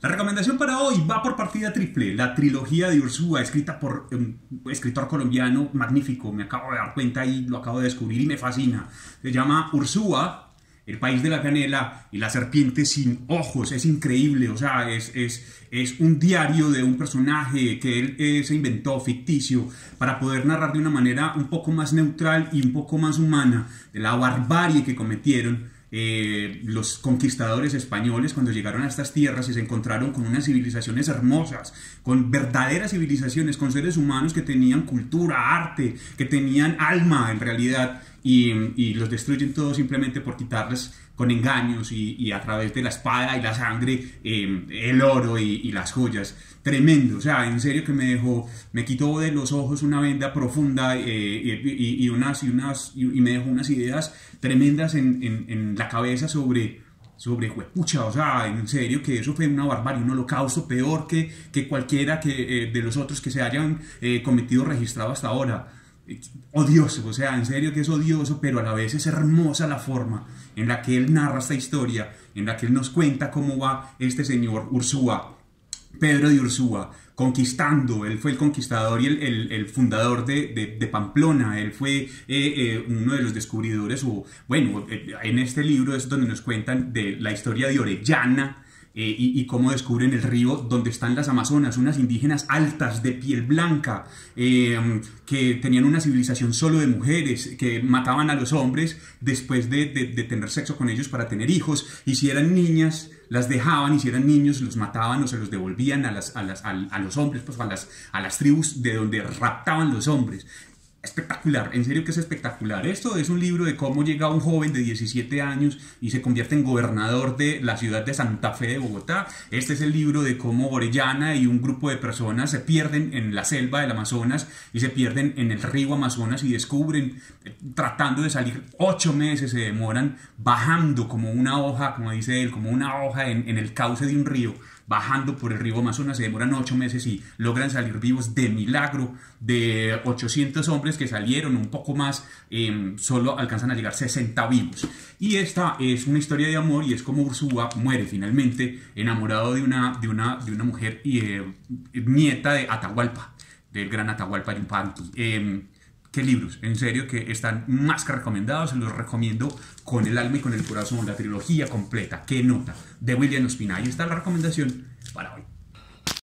La recomendación para hoy va por partida triple, la trilogía de Ursúa, escrita por un escritor colombiano magnífico, me acabo de dar cuenta y lo acabo de descubrir y me fascina. Se llama Ursúa, el país de la canela y la serpiente sin ojos, es increíble, o sea, es, es, es un diario de un personaje que él eh, se inventó ficticio para poder narrar de una manera un poco más neutral y un poco más humana de la barbarie que cometieron eh, los conquistadores españoles cuando llegaron a estas tierras y se encontraron con unas civilizaciones hermosas, con verdaderas civilizaciones, con seres humanos que tenían cultura, arte, que tenían alma en realidad y, los destruyen todos simplemente por quitarles con engaños y, a través de la espada y la sangre em, el oro y, las joyas. Tremendo, o sea, en serio que me dejó, me quitó de los ojos una venda profunda eh, y, unas, y, unas, y, me dejó unas ideas tremendas en, en, la cabeza sobre sobre juepucha, o sea, en serio que eso fue una barbarie, un holocausto peor que, que cualquiera que, eh, de los otros que se hayan eh, cometido registrado hasta ahora odioso, o sea, en serio que es odioso, pero a la vez es hermosa la forma en la que él narra esta historia, en la que él nos cuenta cómo va este señor Ursúa, Pedro de Ursúa, conquistando, él fue el conquistador y el, fundador de, Pamplona, él fue eh, eh, uno de los descubridores, o bueno, en este libro es donde nos cuentan de la historia de Orellana, eh, y, cómo descubren el río donde están las Amazonas, unas indígenas altas de piel blanca, eh, que tenían una civilización solo de mujeres, que mataban a los hombres después de, tener sexo con ellos para tener hijos, y si eran niñas, las dejaban, y si eran niños, los mataban o se los devolvían a, los hombres, pues a las tribus de donde raptaban los hombres espectacular, en serio que es espectacular. Esto es un libro de cómo llega un joven de 17 años y se convierte en gobernador de la ciudad de Santa Fe de Bogotá. Este es el libro de cómo Orellana y un grupo de personas se pierden en la selva del Amazonas y se pierden en el río Amazonas y descubren, eh, tratando de salir, ocho meses se demoran bajando como una hoja, como dice él, como una hoja en, en el cauce de un río bajando por el río Amazonas, se demoran ocho meses y logran salir vivos de milagro. De 800 hombres que salieron, un poco más, em, solo alcanzan a llegar 60 vivos. Y esta es una historia de amor y es como Ursúa muere finalmente enamorado de una, de una, de una mujer eh, nieta de Atahualpa, del gran Atahualpa Yupanqui. Eh, qué libros, en serio que están más que recomendados, los recomiendo con el alma y con el corazón, la trilogía completa, qué nota, de William Ospina. Ahí está la recomendación para hoy.